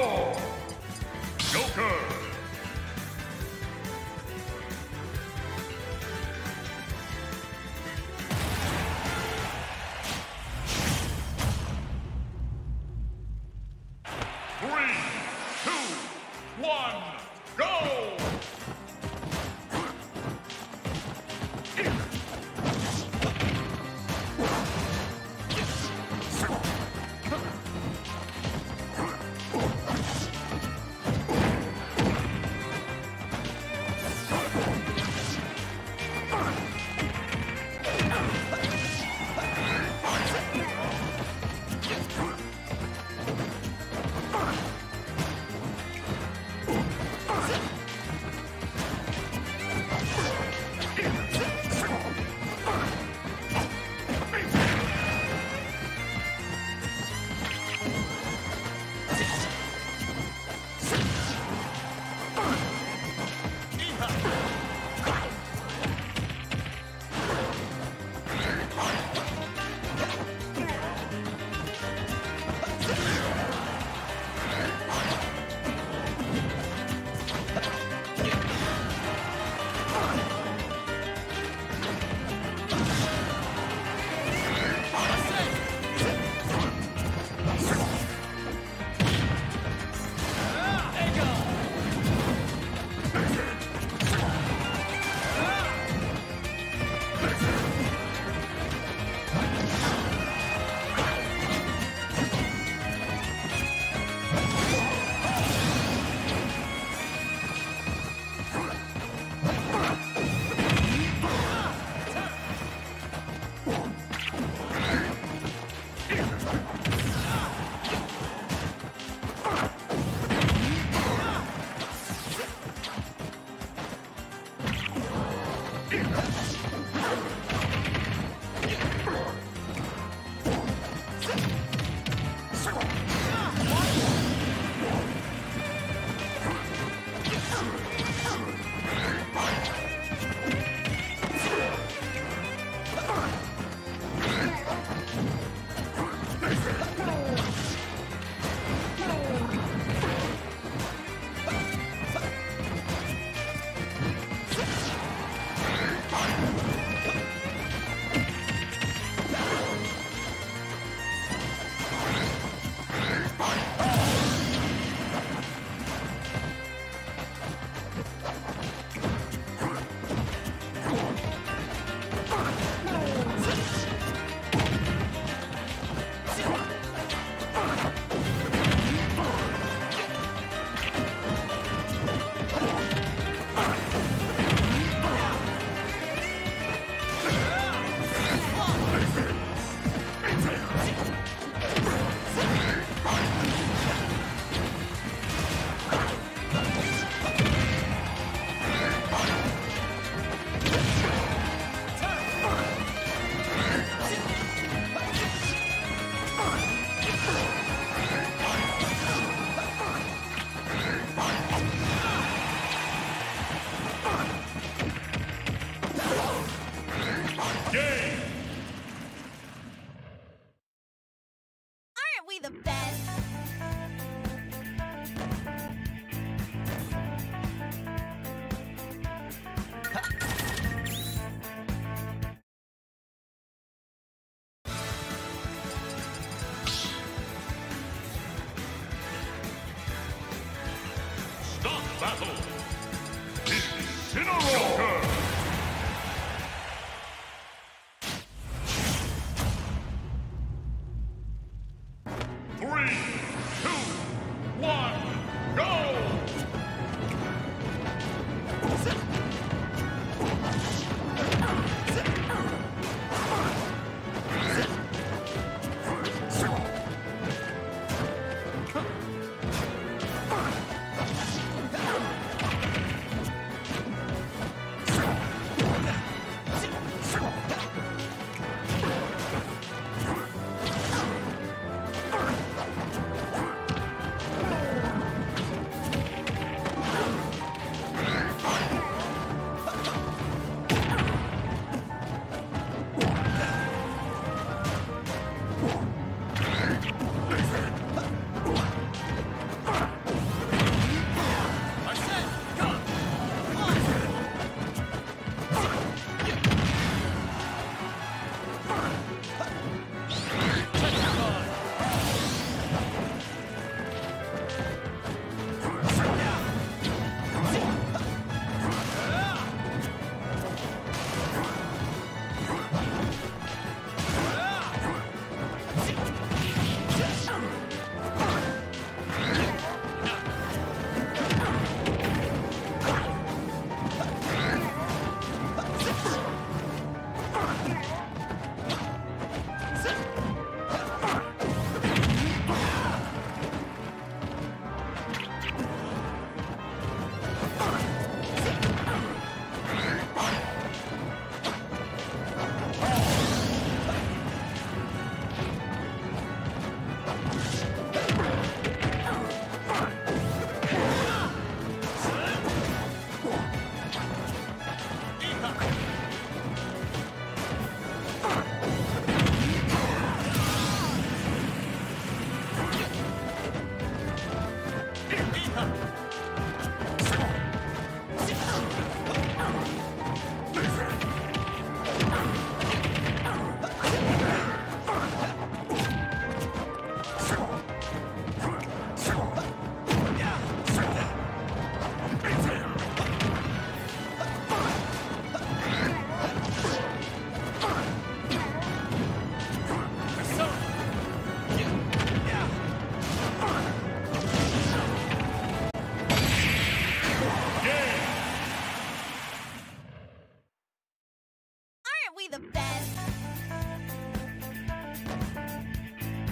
Incineroar! Joker! Three, two, one, go! Battle!